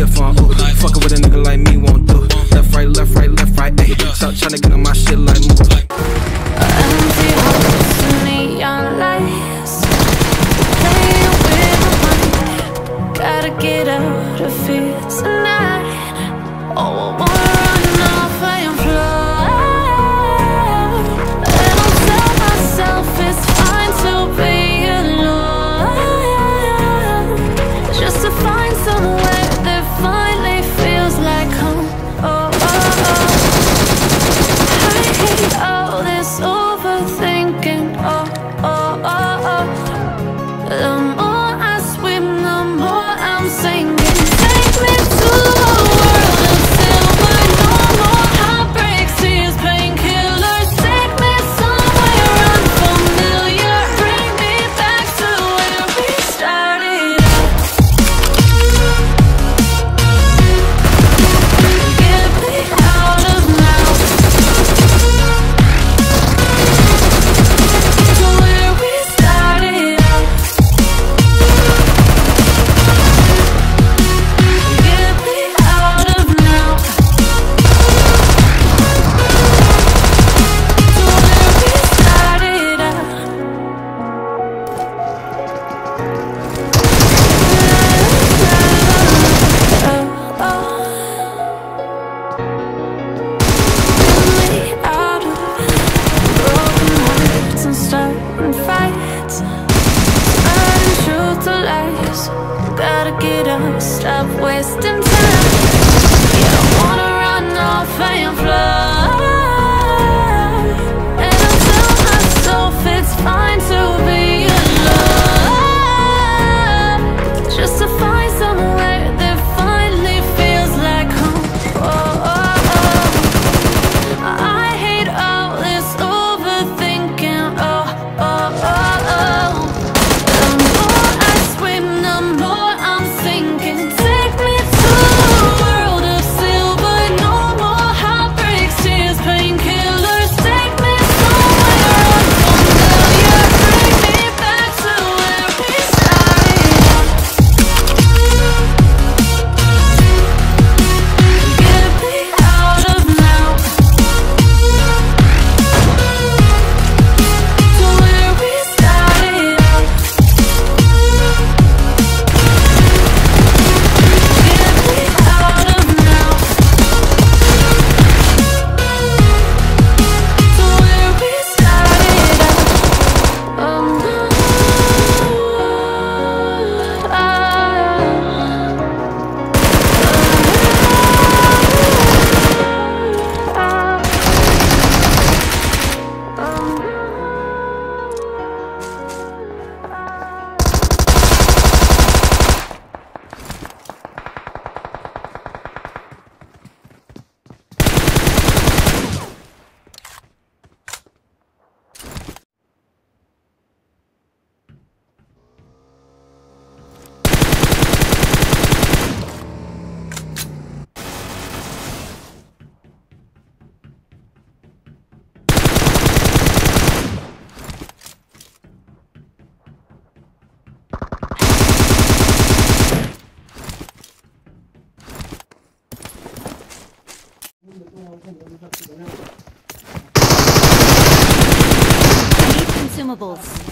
stiff on. Ooh, fucking with a nigga like me won't do. Left, right, left, right, left, right. Ayy, stop get on my shit like neon lights. Playing with my mind. Gotta get out of here tonight. Oh, I want. Lock it up, stop wasting time. You don't wanna run off and fly Inflammables